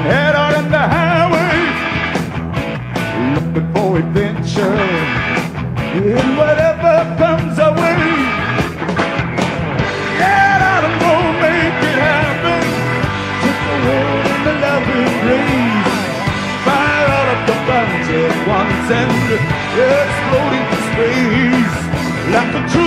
and head out on the highway, looking for adventure in whatever comes our way. Get out and go make it happen. Take the world in the loving grace. Fire out of the guns at once and exploding to space like a.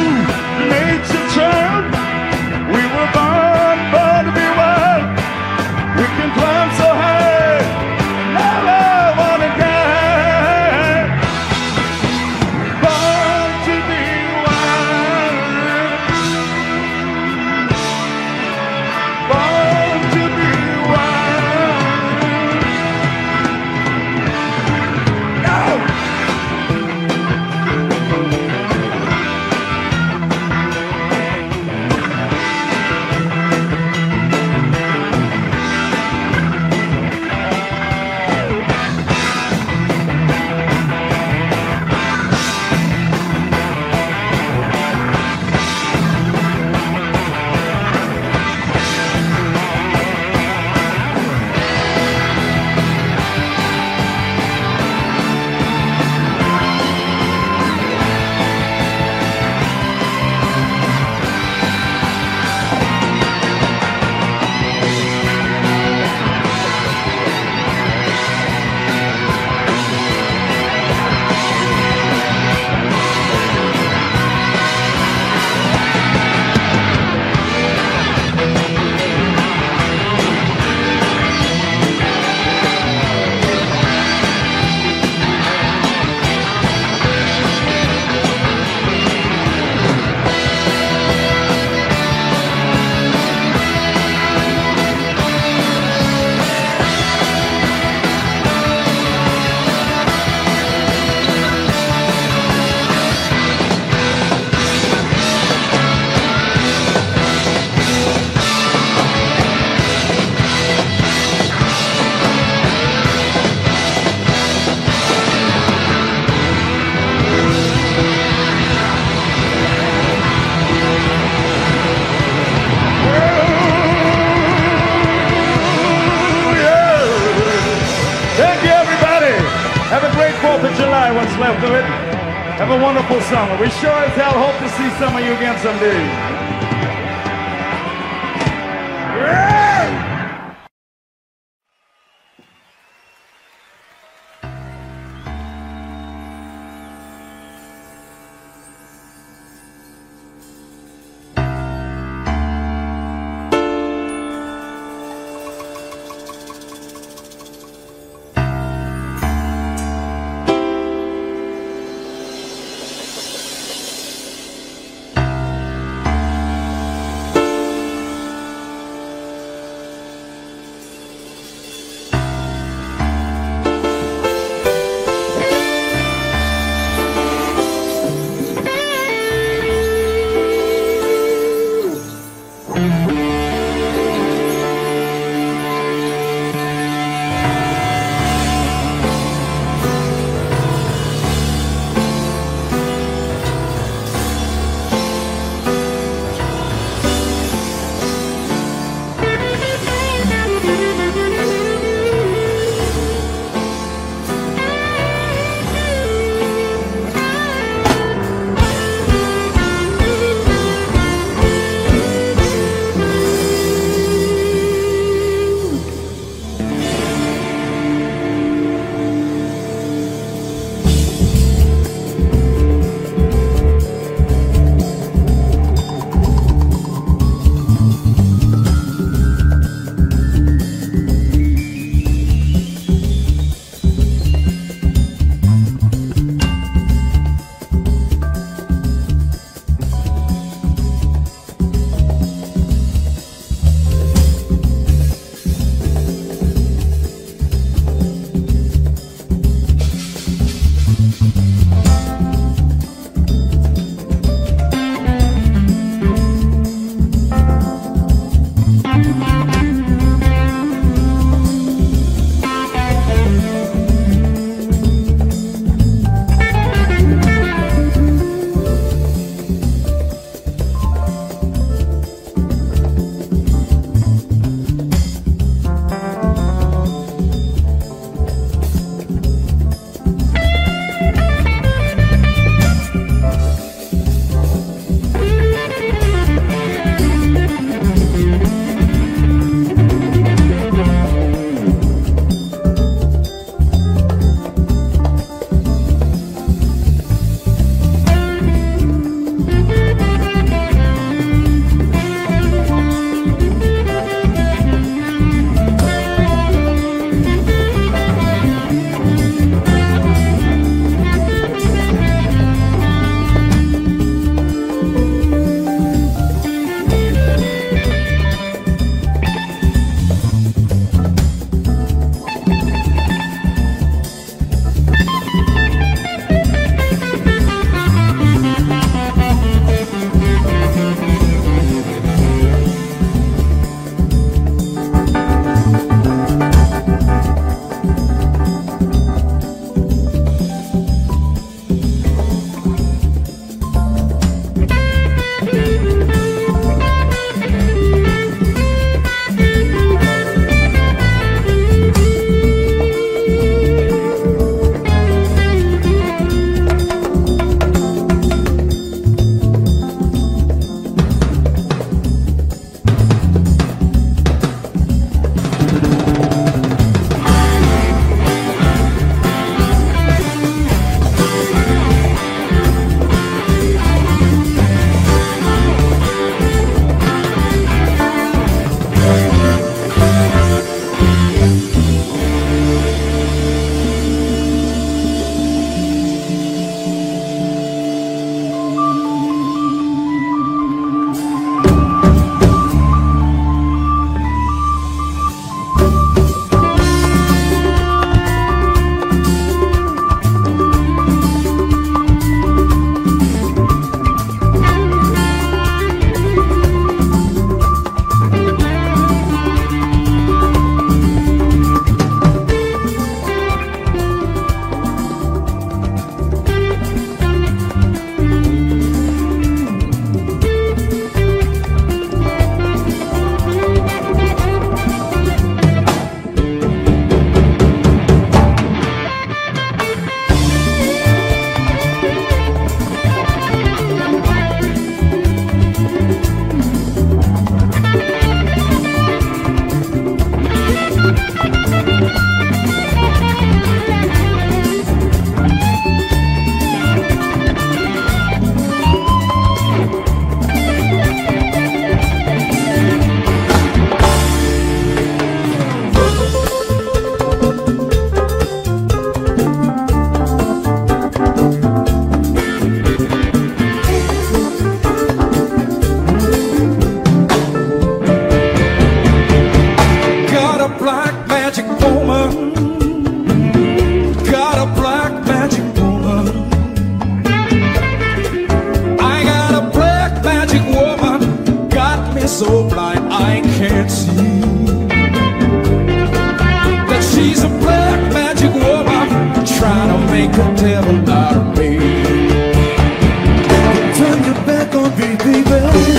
be, baby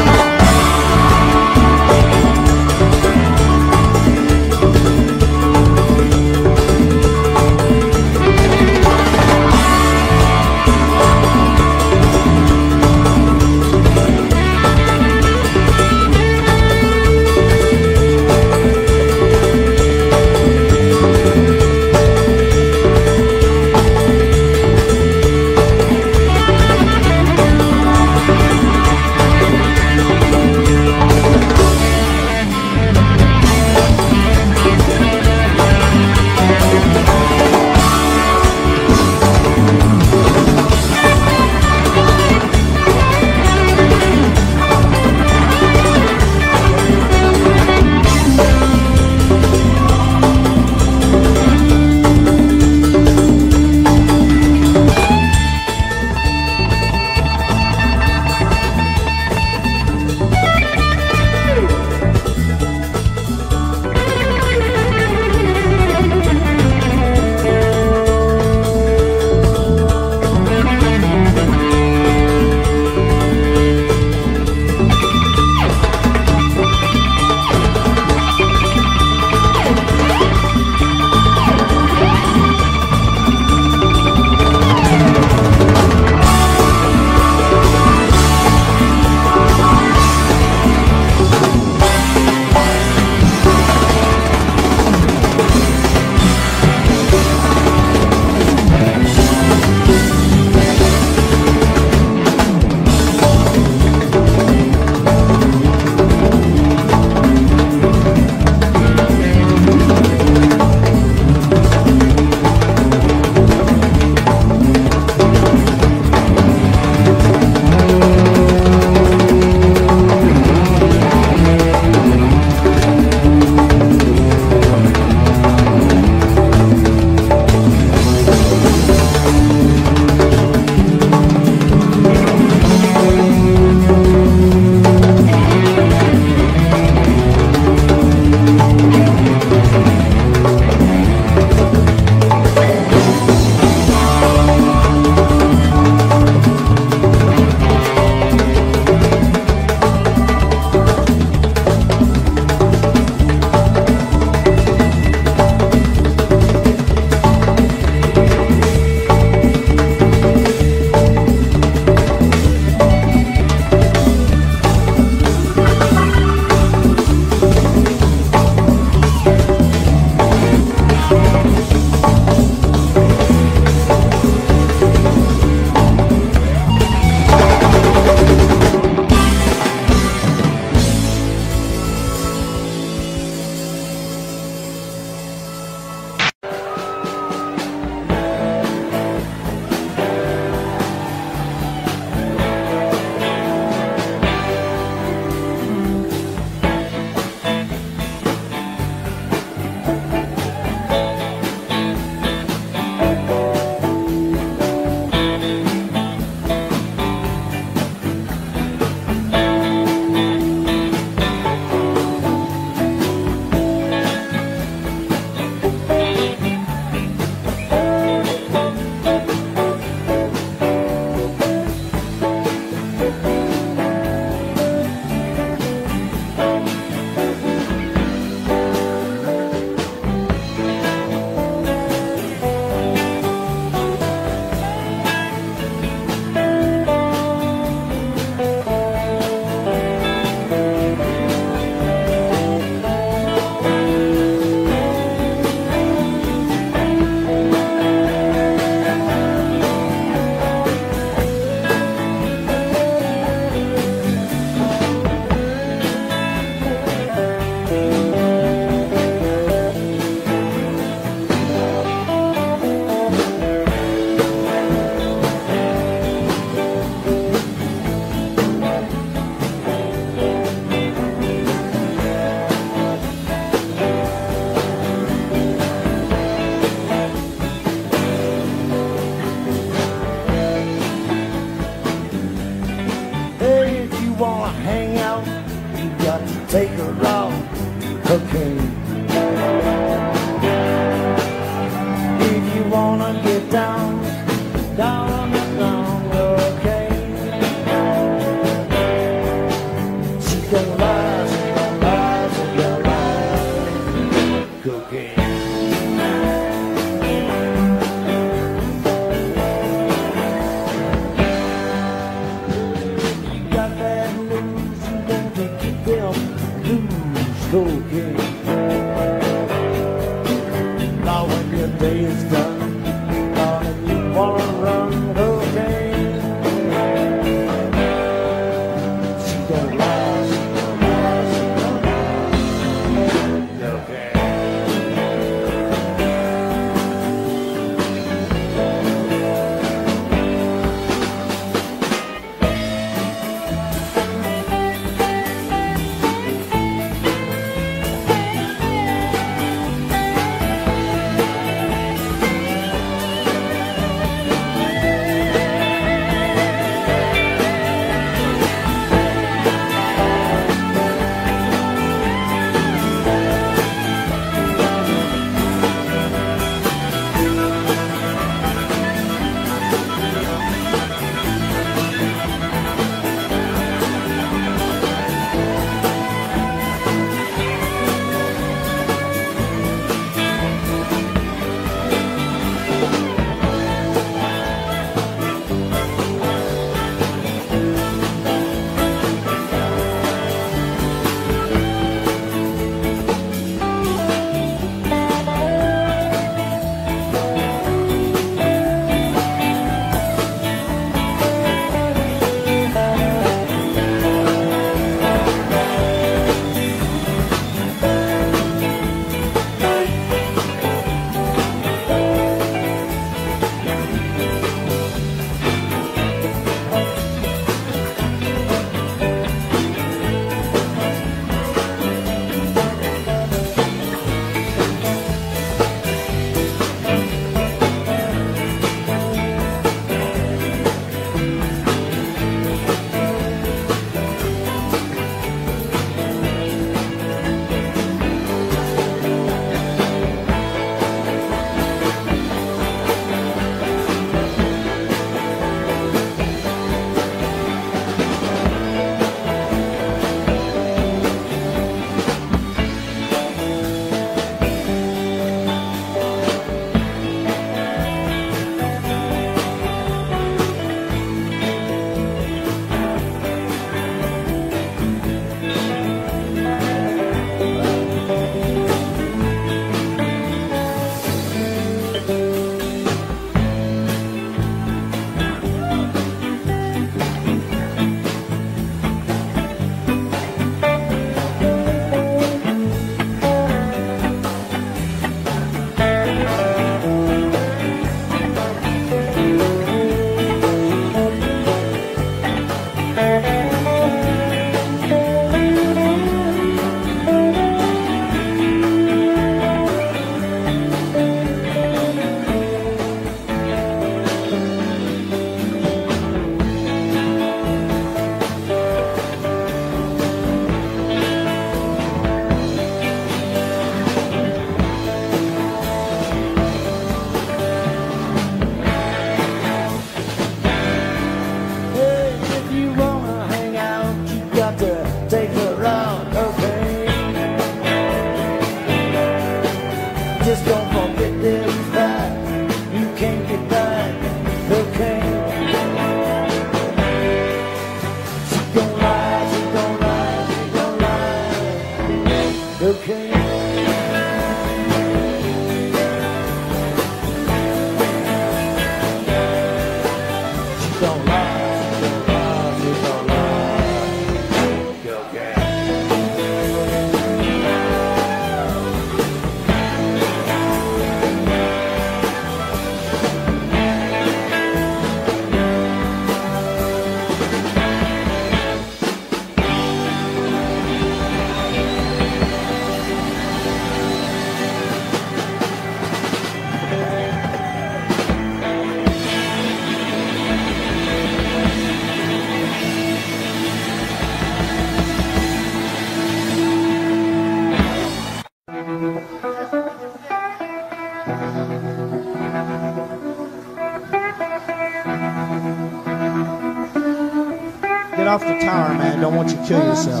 Don't want you to kill yourself.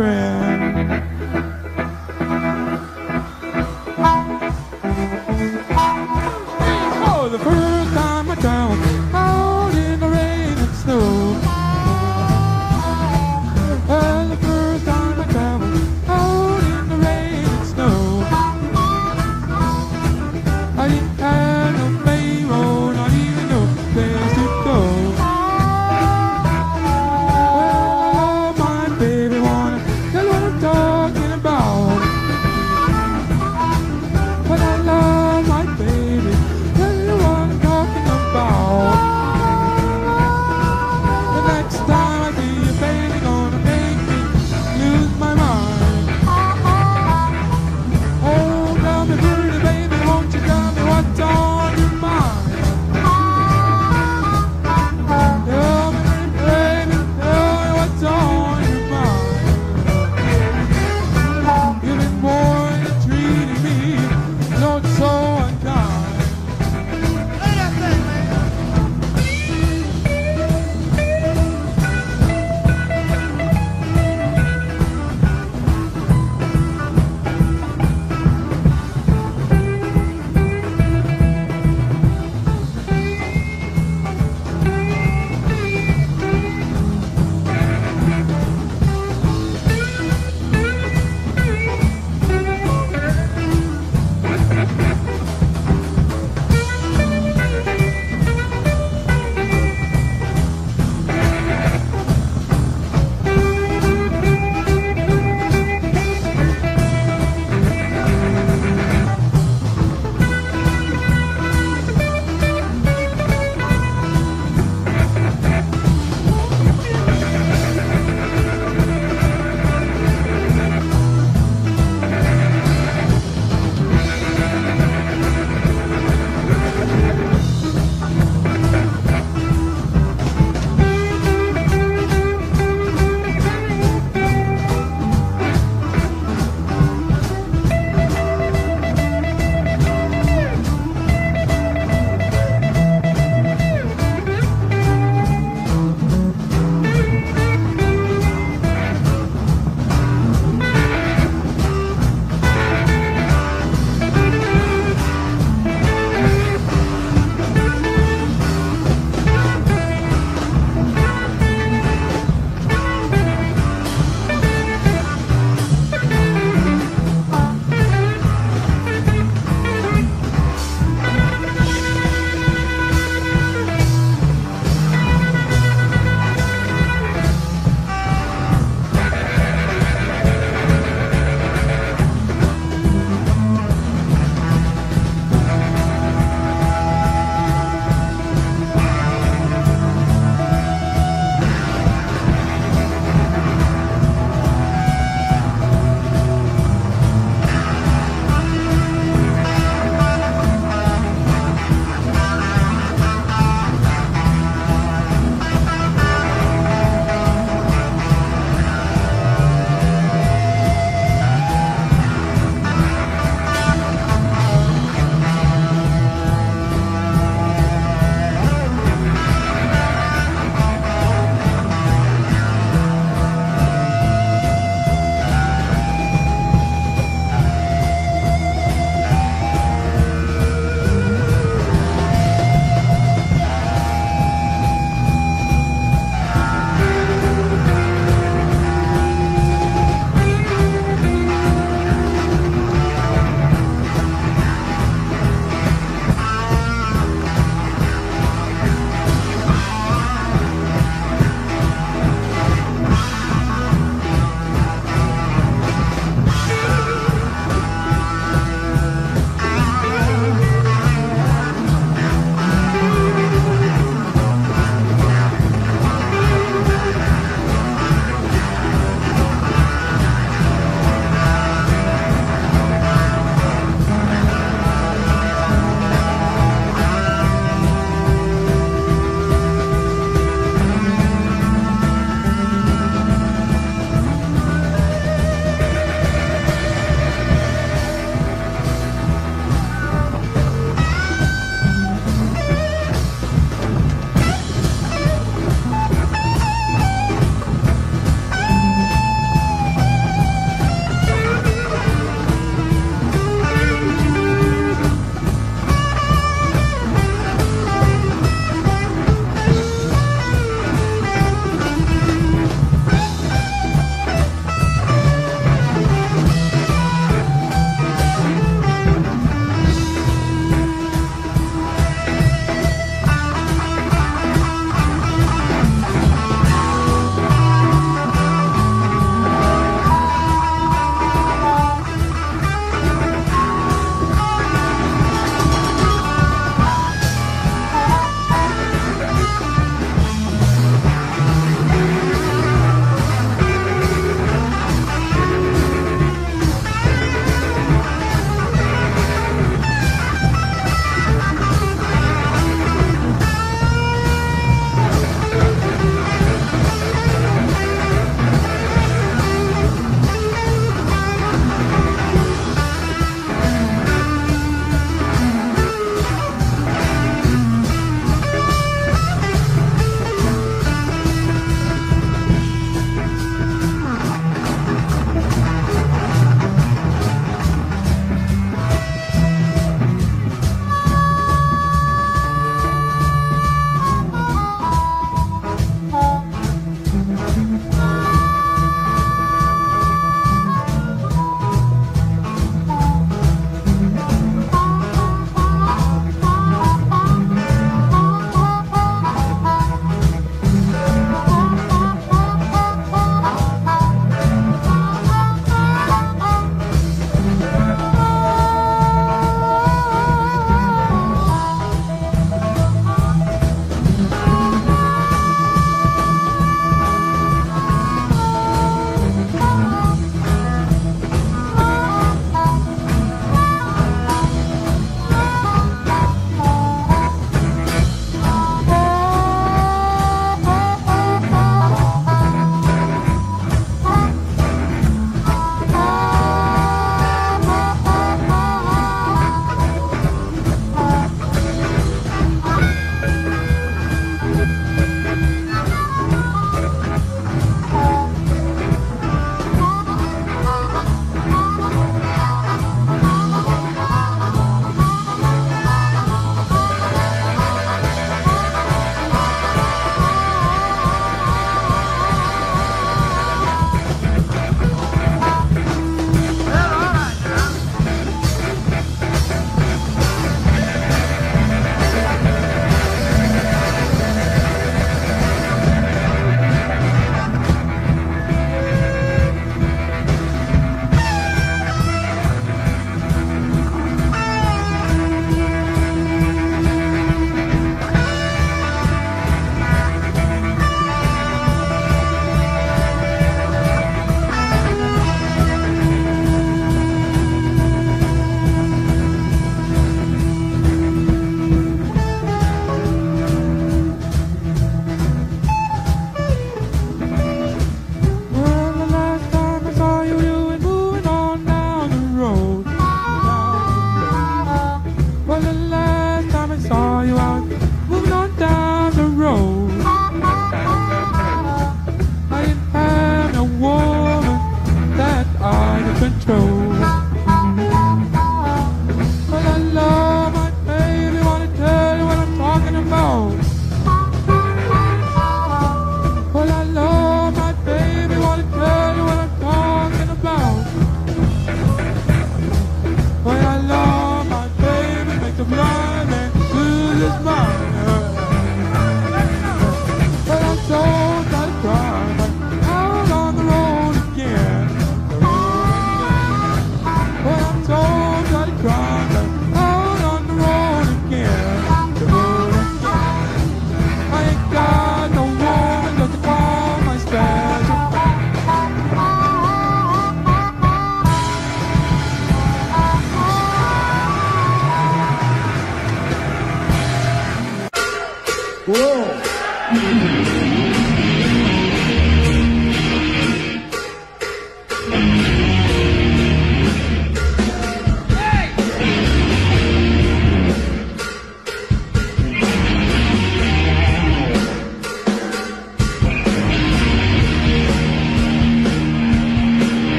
Friend.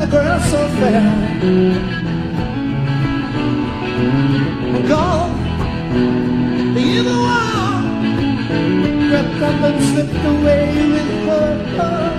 the girl so fair. Gone You the one Crept up and slipped away with her.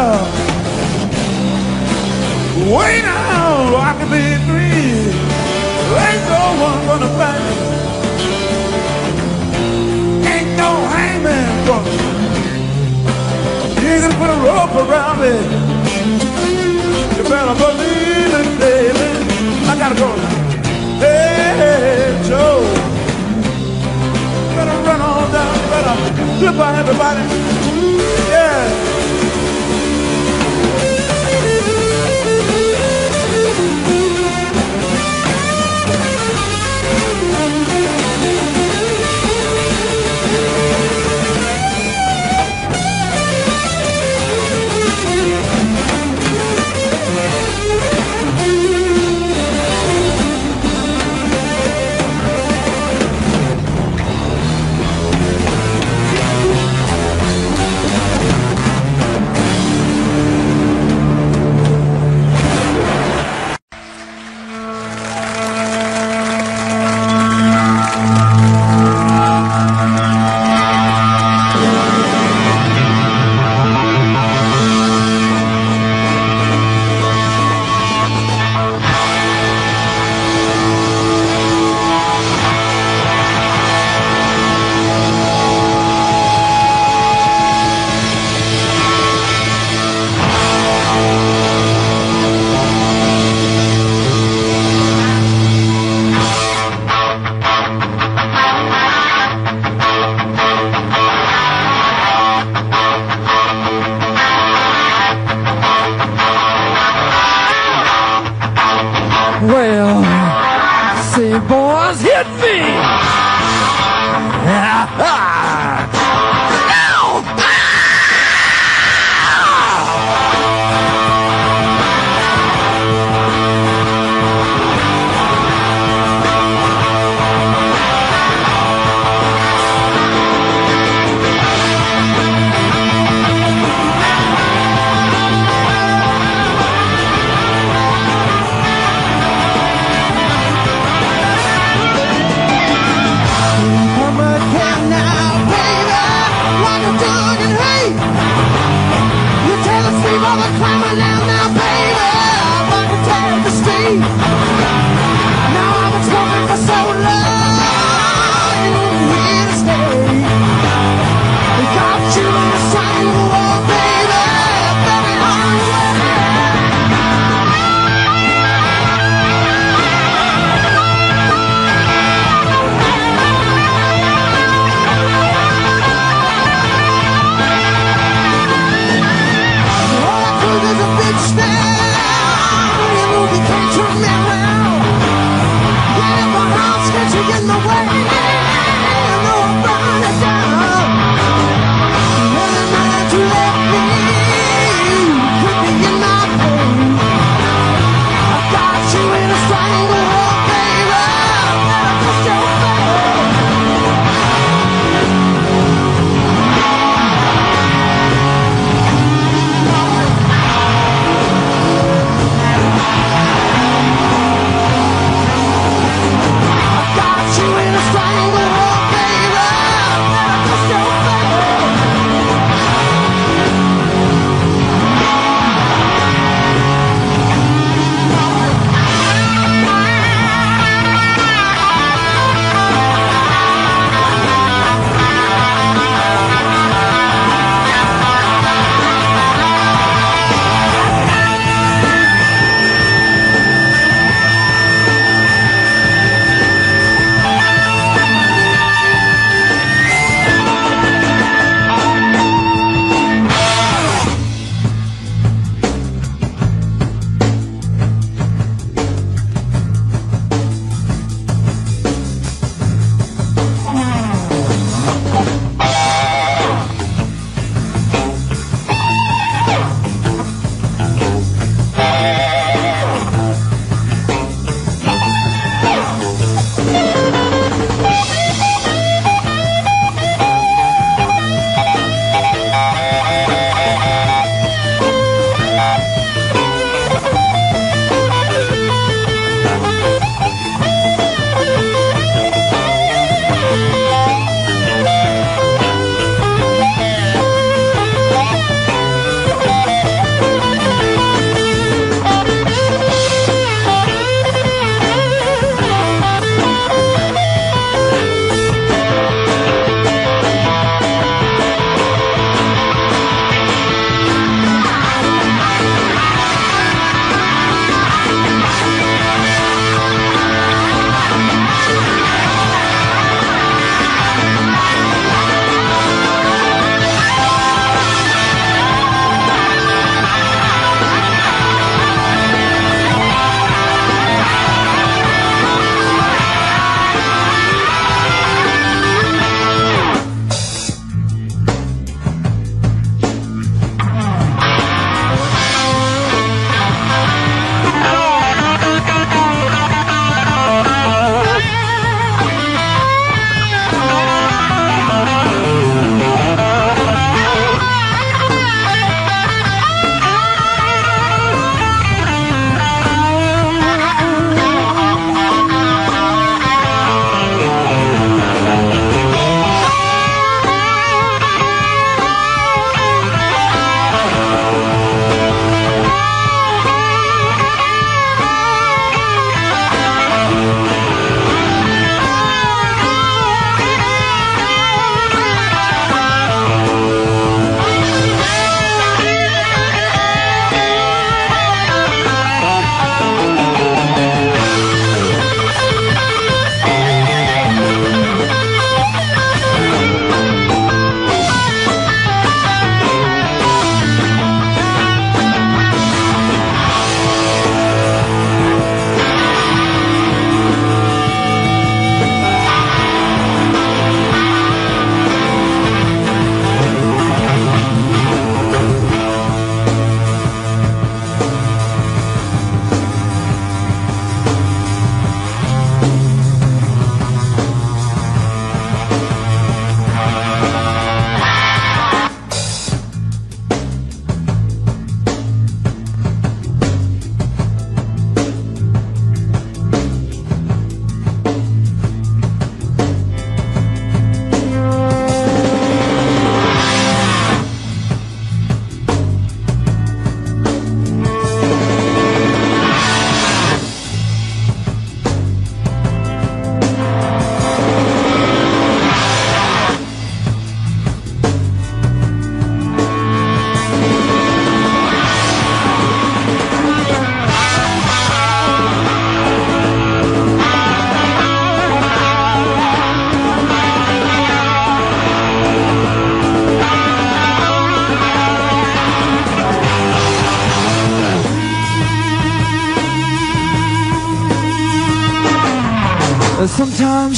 love. Way now, I can be free. Ain't no one gonna fight me. Ain't no hangman gonna. You can put a rope around me. You better believe it, baby. I gotta go. Hey, Joe. Better run on down, better. flip on everybody. Yeah.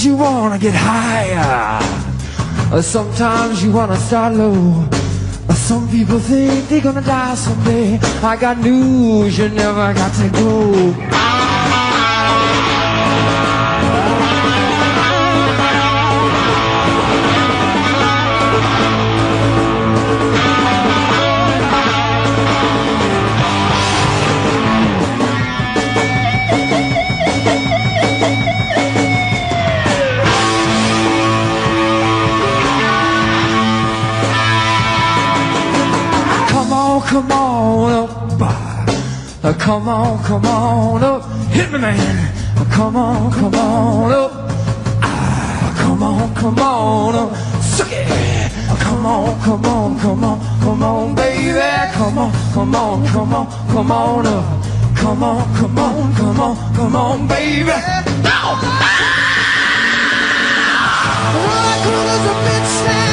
Sometimes you wanna get higher. Uh, sometimes you wanna start low. Uh, some people think they're gonna die someday. I got news, you never got to go. Up. Uh, Come on, come on up. Hit me, man. Uh, Come on, come on up. Ah, Come on, come on up. Suck it. Uh, Come on, come on, come on, come on, baby. Come on, come on, come on, come on up. Come on, come on, come on, come on, baby. Well, that girl is a bitch now.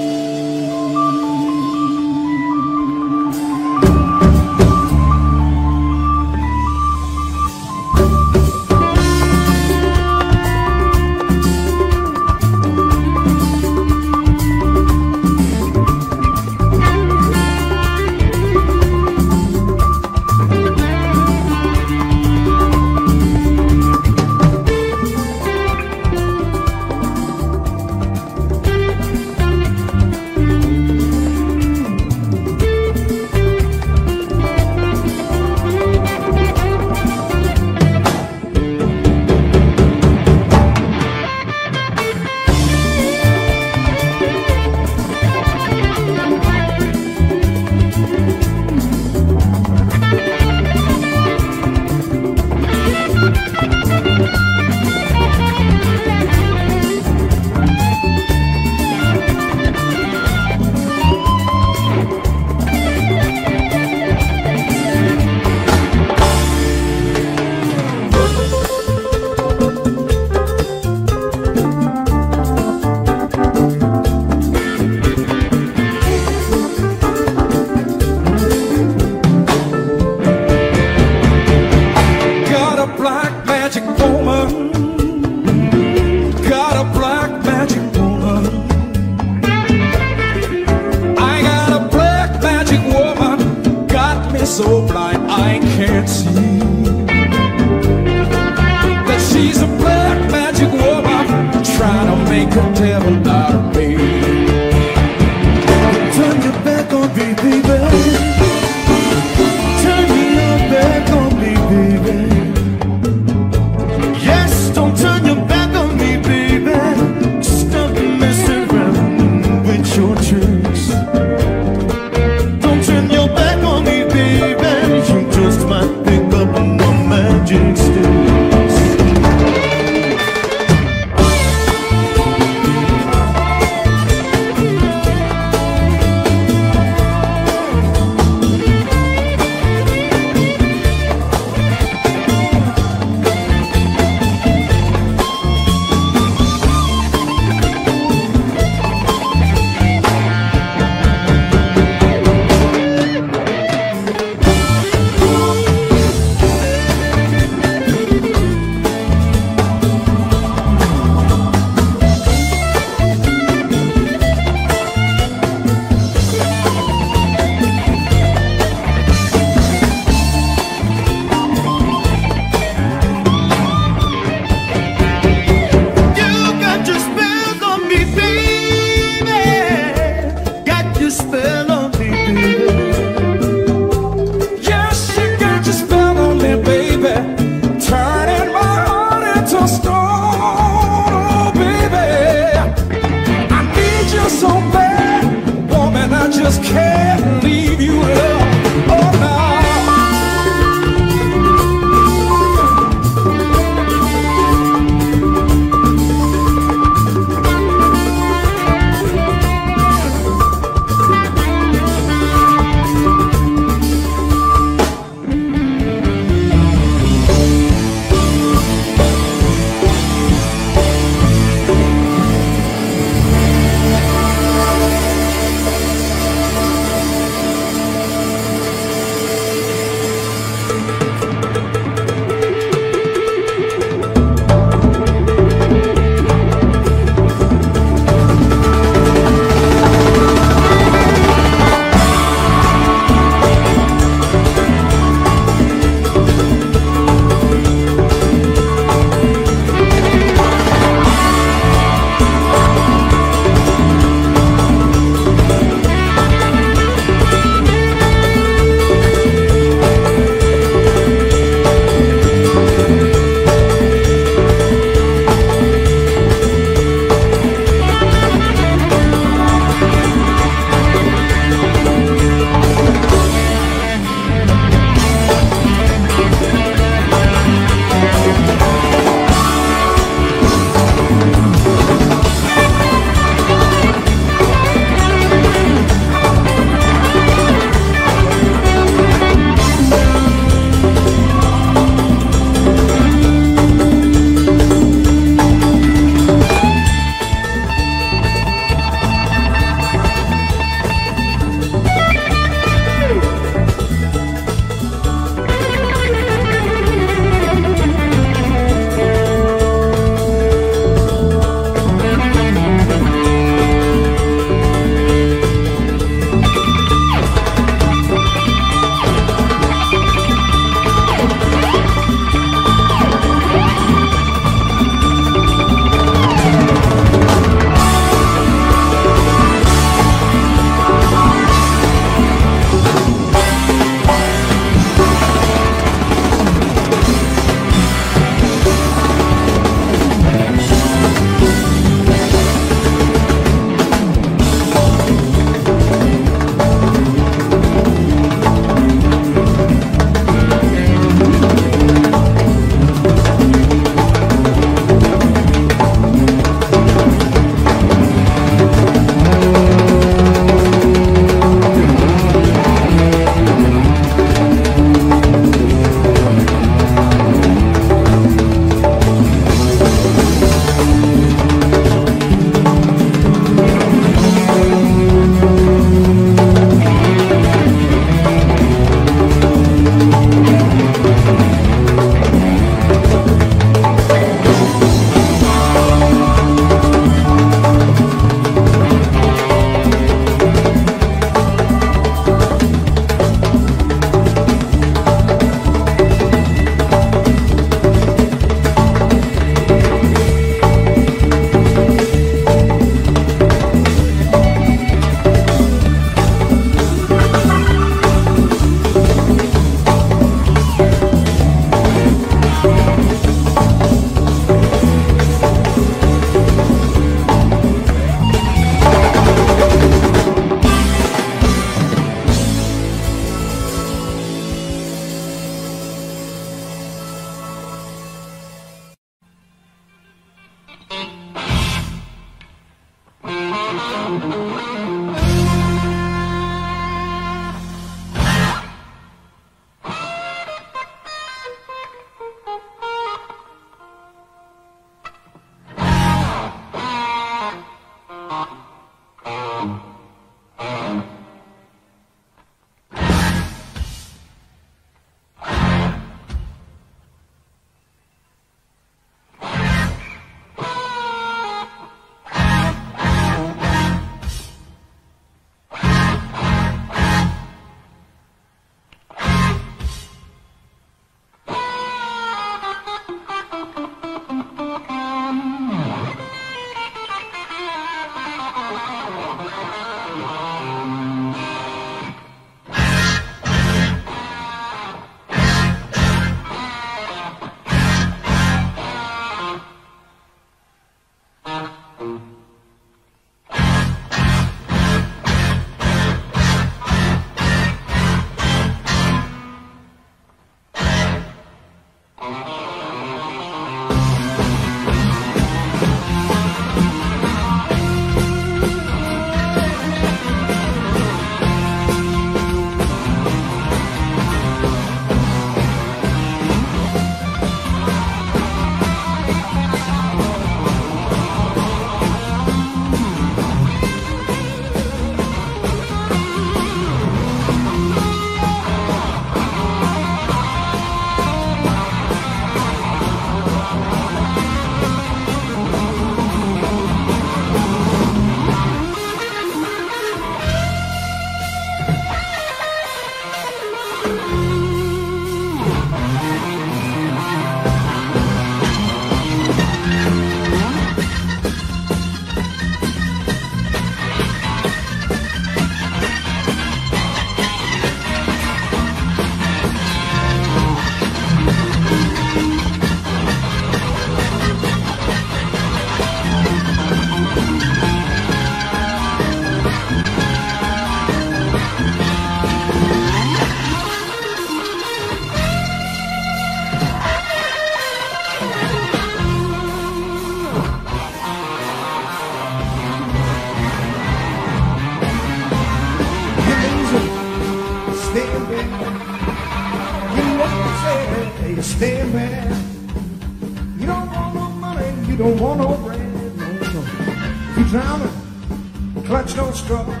No straw.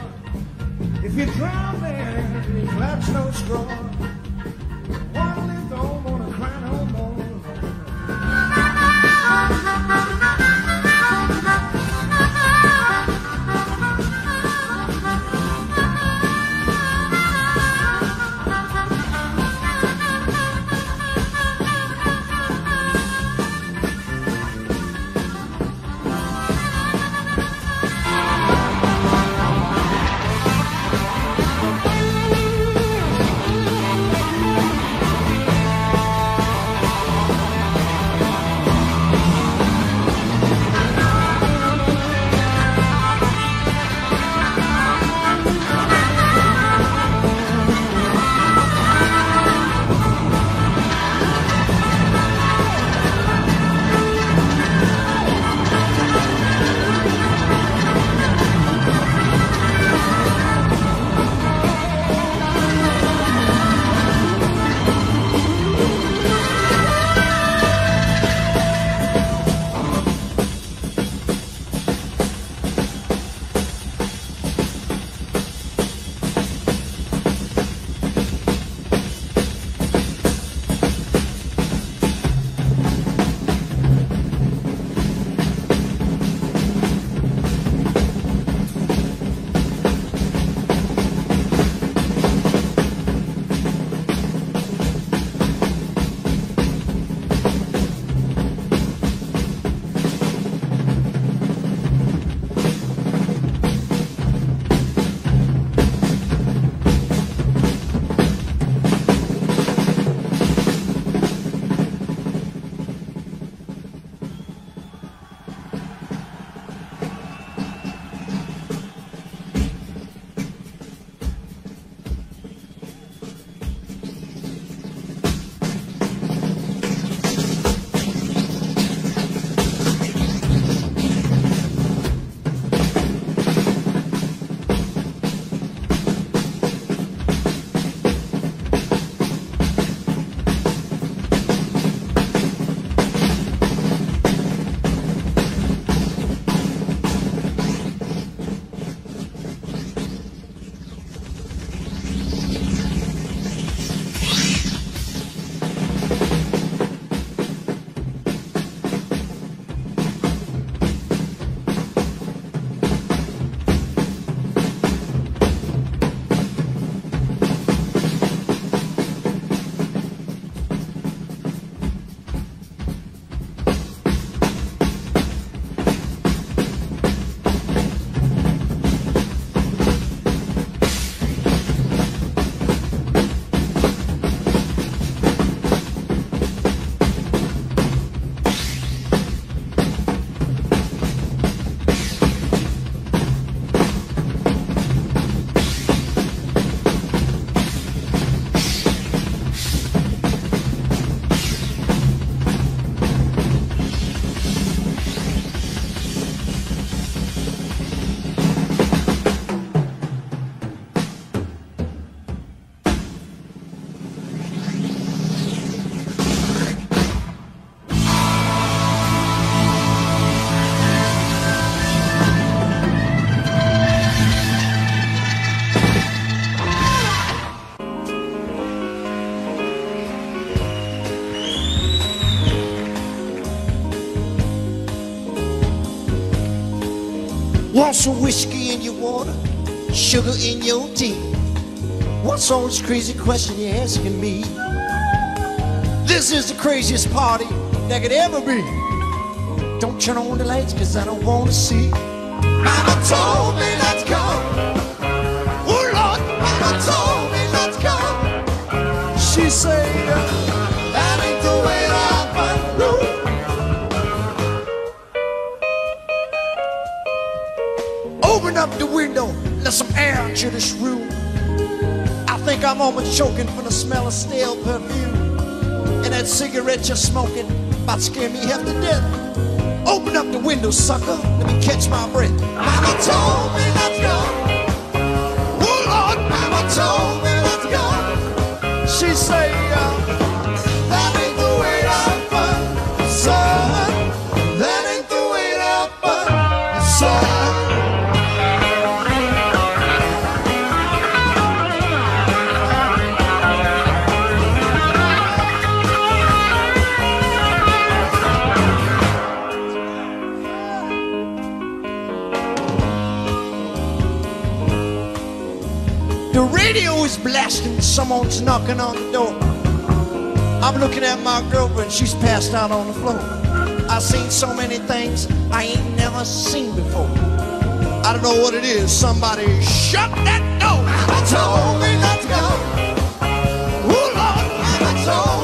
Some whiskey in your water, sugar in your tea? What's all this crazy question you're asking me? This is the craziest party that could ever be. Don't turn on the lights, cause I don't wanna see. Mama told me choking from the smell of stale perfume. And that cigarette you're smoking about to scare me half to death. Open up the window, sucker. Let me catch my breath. Mama told me let's go. Oh Lord, Mama told me let's go. She say, uh, is blessed and someone's knocking on the door. I'm looking at my girlfriend, she's passed out on the floor. I've seen so many things I ain't never seen before. I don't know what it is, somebody shut that door. I told me not to go. Ooh, Lord, I told